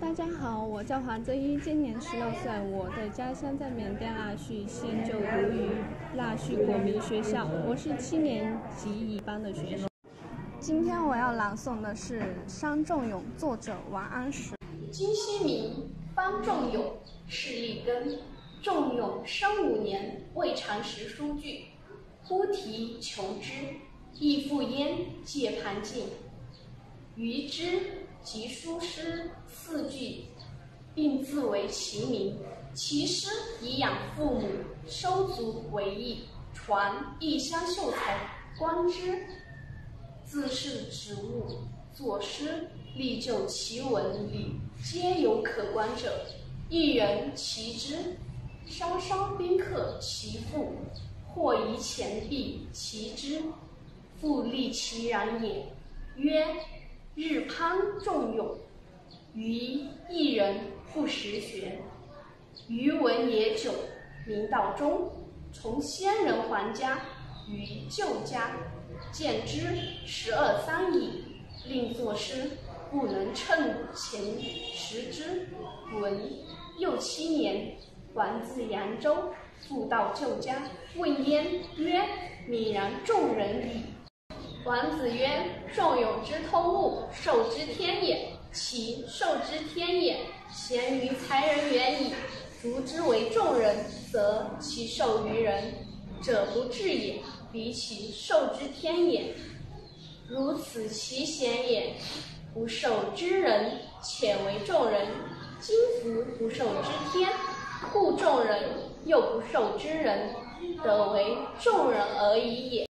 大家好，我叫黄泽一，今年十六岁，我的家乡在缅甸腊戌，县就读于腊戌国民学校，我是七年级乙班的学生。今天我要朗诵的是《伤仲永》，作者王安石。今夕明，方仲永，是立根。仲永生五年，未尝识书句，忽题求之，亦复焉借盘径。于之及书诗四句，并自为其名。其诗以养父母，收族为义，传异乡秀才观之。自是植物，作诗历就其文理，皆有可观者。一人其之。稍稍宾客其父，或以钱币其之，复立其然也。曰：日攀仲永，于一人不识学。余闻也久，明道中，从先人还家，于旧家，见之十二三矣。令作诗，不能称前识之。闻又七年。还自扬州，复到旧家，问焉，曰：“泯然众人矣。”王子曰：“仲永之通物，受之天也。其受之天也，贤于才人远矣。如之为众人，则其受于人者不至也。彼其受之天也，如此其贤也，不受之人，且为众人。今夫不受之天。”故众人又不受之人，得为众人而已也。